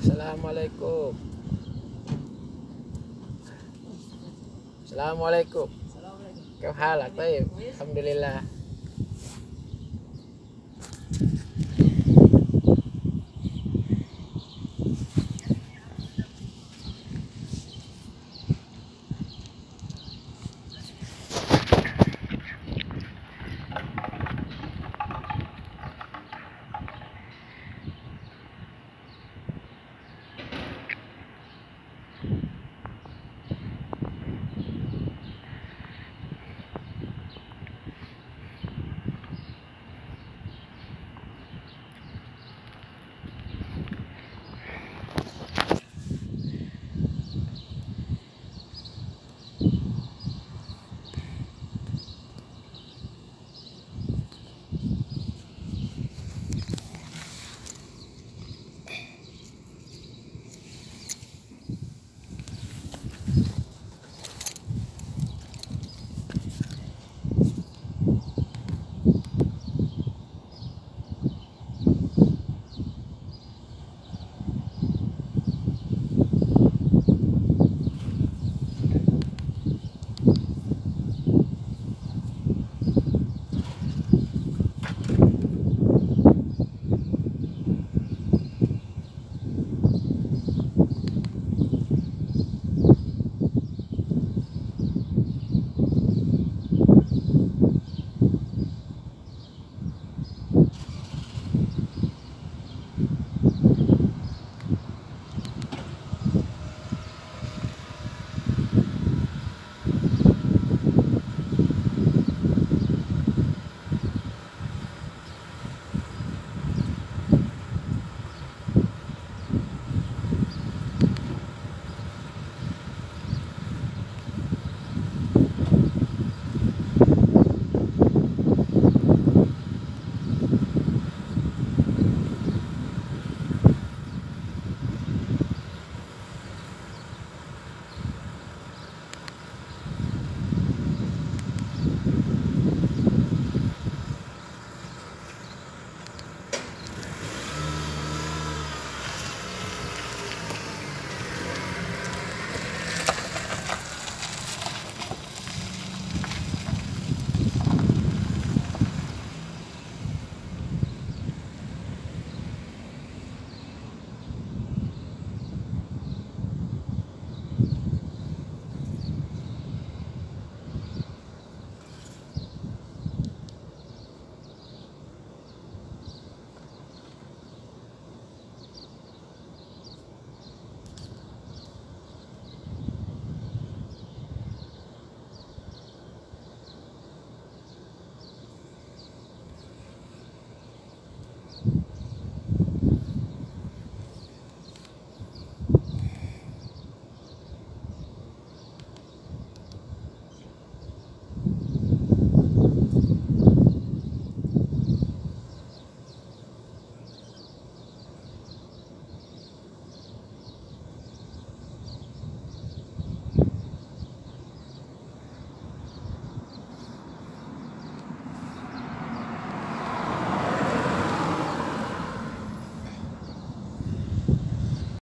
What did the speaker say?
Assalamualaikum. Assalamualaikum. Assalamualaikum. Kau halak, Tayyib. Ya? Alhamdulillah.